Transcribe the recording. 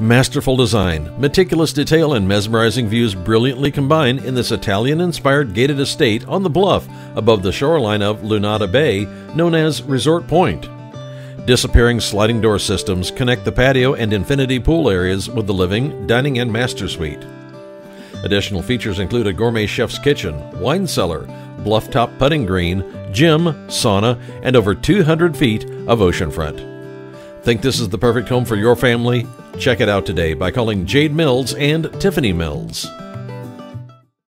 Masterful design, meticulous detail, and mesmerizing views brilliantly combine in this Italian inspired gated estate on the bluff above the shoreline of Lunada Bay, known as Resort Point. Disappearing sliding door systems connect the patio and infinity pool areas with the living, dining, and master suite. Additional features include a gourmet chef's kitchen, wine cellar, bluff top putting green, gym, sauna, and over 200 feet of oceanfront. Think this is the perfect home for your family? Check it out today by calling Jade Mills and Tiffany Mills.